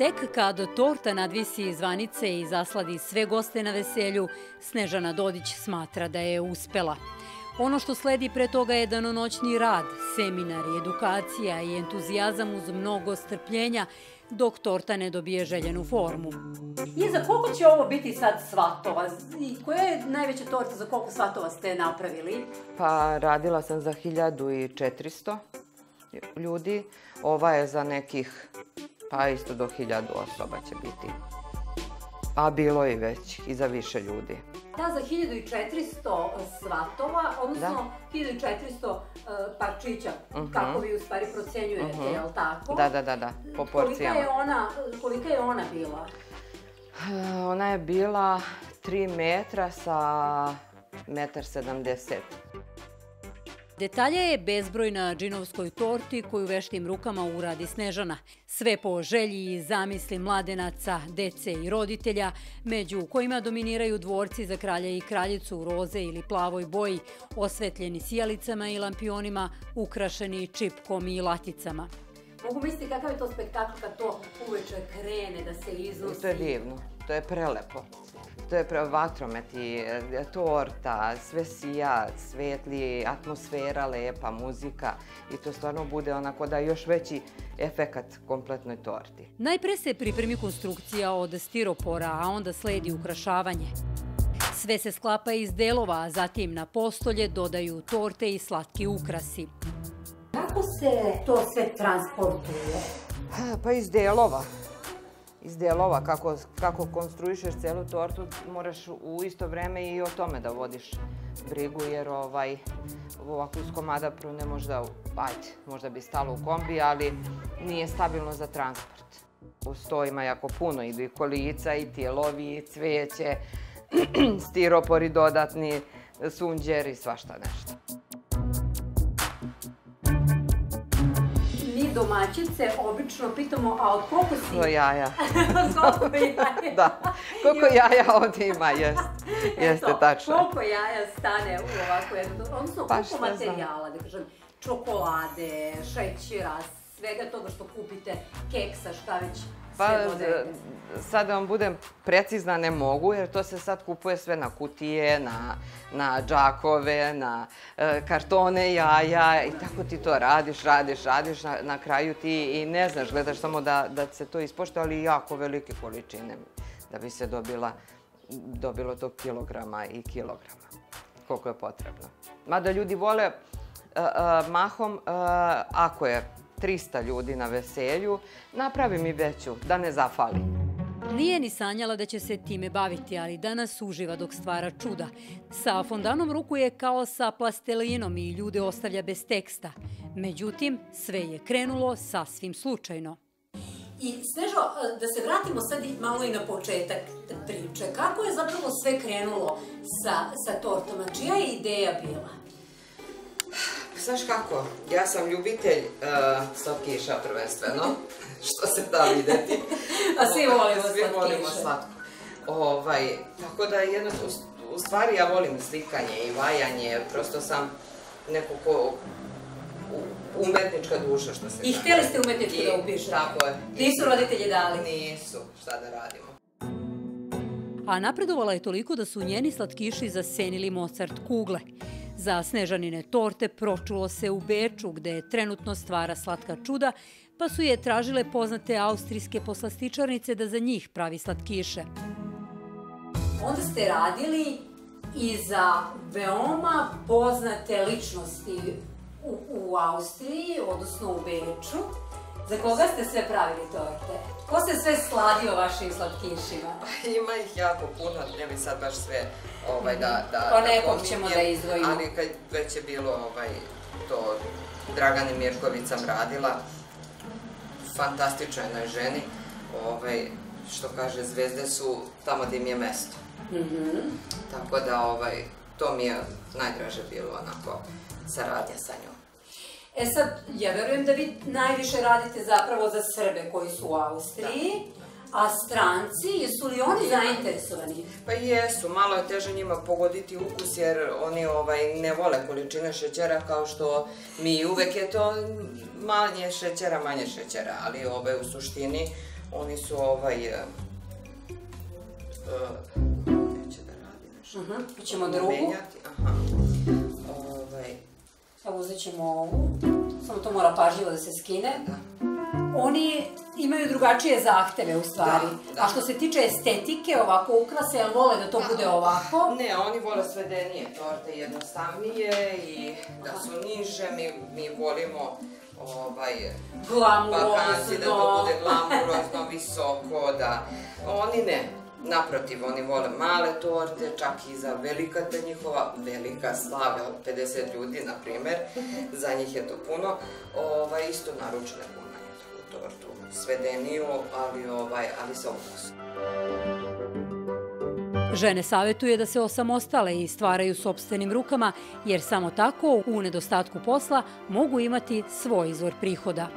Tek kad torta nadvisi iz vanice i zasladi sve goste na veselju, Snežana Dodić smatra da je uspela. Ono što sledi pre toga je danonoćni rad, seminari, edukacija i entuzijazam uz mnogo strpljenja, dok torta ne dobije željenu formu. I za koliko će ovo biti sad svatova? I koja je najveća torta za koliko svatova ste napravili? Pa radila sam za 1400 ljudi. Ova je za nekih, pa isto do 1000 osoba će biti. A bilo je već i za više ljudi. Ta za 1400 svatova, odnosno 1400 parčića, kako vi u stvari procenjujete, je li tako? Da, da, da, da, po porcijama. Kolika je ona, kolika je ona bila? Ona je bila 3 metra sa metar 70. Detalje je bezbroj na džinovskoj torti koju veštim rukama uradi Snežana. Sve po želji i zamisli mladenaca, dece i roditelja, među kojima dominiraju dvorci za kralja i kraljicu u roze ili plavoj boji, osvetljeni sijalicama i lampionima, ukrašeni čipkom i laticama. Mogu misliti kakav je to spektakl kad to uveče krene da se iznosi? To je divno, to je prelepo. To je pravo vatromet i e, torta, sve sija, svetli, atmosfera lepa, muzika i to stvarno bude onako da još veći efekat kompletnoj torti. Najpre se pripremi konstrukcija od stiropora, a onda sledi ukrašavanje. Sve se sklapa iz delova, a zatim na postolje dodaju torte i slatki ukrasi. Kako se to sve transportuje? Pa iz delova iz delova, kako, kako konstruišeš celu tortu, moraš u isto vreme i o tome da vodiš brigu, jer ovaj, ovako iz komada prvo ne možda, ajde, možda bi stalo u kombi, ali nije stabilno za transport. Uz ima jako puno, idu i kolica, i tijelovi, i cvijeće, stiropori dodatni, sunđer i svašta nešto. Domaćice obično pitamo, a od koliko si... Koliko jaja. koliko jaja. da, koliko jaja ovdje ima, jest. Jeste, tačno. Koliko jaja stane u ovako jednu, odnosno pa koliko materijala, da kažem, čokolade, šećera, svega toga što kupite, keksa, šta već pa, sad da vam budem precizna, ne mogu, jer to se sad kupuje sve na kutije, na, na džakove, na e, kartone, jaja i tako ti to radiš, radiš, radiš, na, na kraju ti i ne znaš, gledaš samo da, da se to ispošte, ali jako velike količine da bi se dobila, dobilo tog kilograma i kilograma, koliko je potrebno. Mada ljudi vole e, e, mahom, ako je 300 ljudi na veselju, napravi mi veću, da ne zafali. Nije ni sanjala da će se time baviti, ali danas uživa dok stvara čuda. Sa fondanom rukuje kao sa plastelinom i ljude ostavlja bez teksta. Međutim, sve je krenulo sasvim slučajno. I Snežo, da se vratimo sad malo i na početak priče. Kako je zapravo sve krenulo sa, sa tortama? Čija je ideja bila? Znaš kako, ja sam ljubitelj uh, slatkiša prvenstveno, što se da videti. A svi volimo Svi volimo slatko. Ovaj, tako da jedno, u stvari ja volim slikanje i vajanje, prosto sam neko ko umetnička duša što se I htjeli ste umetničku da upišete? Tako je. Nisu roditelji dali? Nisu, šta da radimo. A napredovala je toliko da su njeni slatkiši zasenili Mozart kugle. Za Snežanine torte pročulo se u Beču, gde trenutno stvara slatka čuda, pa su je tražile poznate austrijske poslastičarnice da za njih pravi slatkiše. Onda ste radili i za veoma poznate ličnosti u, u Austriji, odnosno u Beču. Za koga ste sve pravili torte? Ko se sve sladio vašim slatkišima? Ima ih jako puno, ne bi sad baš sve ovaj, da, da, pa nekog ćemo da izdvojimo. Ali kad već je bilo ovaj, to Dragani Mirković sam radila, fantastičnoj jednoj ženi, ovaj, što kaže, zvezde su tamo gdje im je mesto. Mm -hmm. Tako da, ovaj, to mi je najdraže bilo, onako, saradnja sa njom. E sad, ja verujem da vi najviše radite zapravo za Srbe koji su u Austriji, da. a stranci, jesu li oni zainteresovani? Pa jesu, malo je teže njima pogoditi ukus jer oni ovaj, ne vole količine šećera kao što mi uvek je to manje šećera, manje šećera, ali ovaj, u suštini oni su ovaj... Uh, neće da radi nešto. Uh -huh. Ćemo drugu. Aha. Evo uzet ćemo ovu. Samo to mora pažljivo da se skine. da. Oni imaju drugačije zahteve u stvari. Da, da. A što se tiče estetike, ovako ukrase, jel vole da to bude ovako? Ne, oni vole svedenije torte, jednostavnije i da su niže. Mi, mi volimo ovaj, vakanci da to bude glamurozno, visoko, da... Oni ne. Naprotiv, oni vole male torte, čak i za velika ta njihova velika slave od 50 ljudi, na primer, za njih je to puno, ovaj, isto naručne tu tortu, svedeniju, ali, ovaj, ali sa ukusom. Žene savjetuje da se osamostale i stvaraju sobstvenim rukama, jer samo tako, u nedostatku posla, mogu imati svoj izvor prihoda.